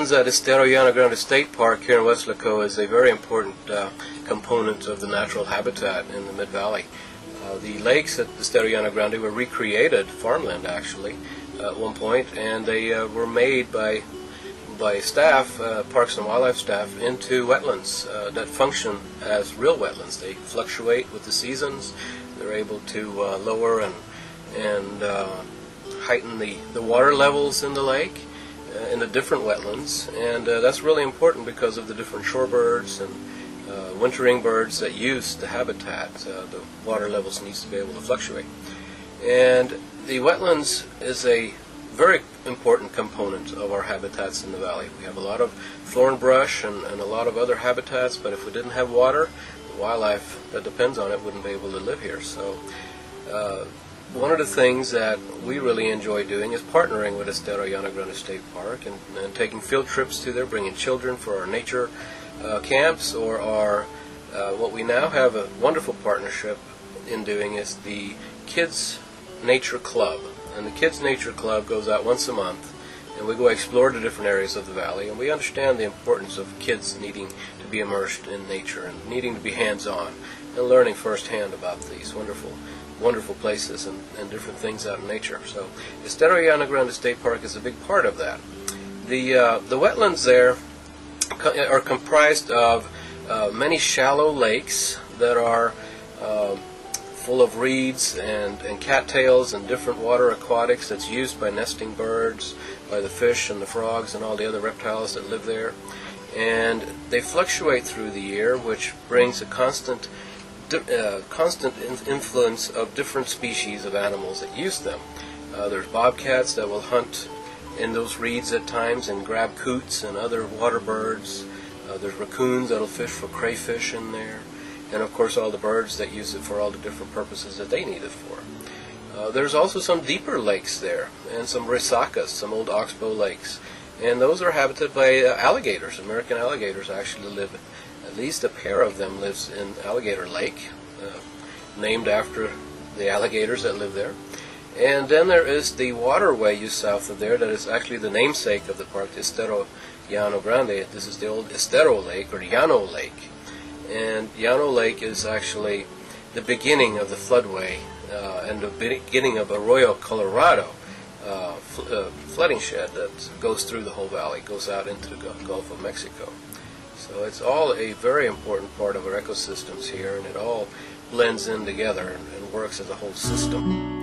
at Estero Llano Grande State Park here in Weslaco is a very important uh, component of the natural habitat in the Mid-Valley. Uh, the lakes at Estero Llano Grande were recreated, farmland actually, uh, at one point, and they uh, were made by by staff, uh, Parks and Wildlife staff, into wetlands uh, that function as real wetlands. They fluctuate with the seasons. They're able to uh, lower and and uh, heighten the, the water levels in the lake in the different wetlands, and uh, that's really important because of the different shorebirds and uh, wintering birds that use the habitat. Uh, the water levels needs to be able to fluctuate, and the wetlands is a very important component of our habitats in the valley. We have a lot of thorn brush and, and a lot of other habitats, but if we didn't have water, the wildlife that depends on it wouldn't be able to live here. So. One of the things that we really enjoy doing is partnering with Estero Llano Grande State Park and, and taking field trips to there, bringing children for our nature uh, camps or our, uh, what we now have a wonderful partnership in doing is the Kids Nature Club. And the Kids Nature Club goes out once a month and we go explore the different areas of the valley and we understand the importance of kids needing to be immersed in nature and needing to be hands-on and learning firsthand about these wonderful wonderful places and, and different things out in nature. So Estero Llano Grande State Park is a big part of that. The, uh, the wetlands there co- are comprised of uh, many shallow lakes that are uh, full of reeds and, and cattails and different water aquatics that's used by nesting birds, by the fish and the frogs and all the other reptiles that live there. And they fluctuate through the year, which brings a constant uh, constant in- influence of different species of animals that use them. Uh, there's bobcats that will hunt in those reeds at times and grab coots and other water birds. Uh, there's raccoons that'll fish for crayfish in there. And of course, all the birds that use it for all the different purposes that they need it for. Uh, there's also some deeper lakes there, and some resacas, some old oxbow lakes. And those are habited by uh, alligators. American alligators actually live at least a pair of them lives in Alligator Lake, uh, named after the alligators that live there. And then there is the waterway just south of there that is actually the namesake of the park, Estero Llano Grande. This is the old Estero Lake or Llano Lake. And Llano Lake is actually the beginning of the floodway uh, and the beginning of Arroyo Colorado uh, fl- uh, flooding shed that goes through the whole valley, goes out into the Gulf of Mexico. So it's all a very important part of our ecosystems here, and it all blends in together and, works as a whole system.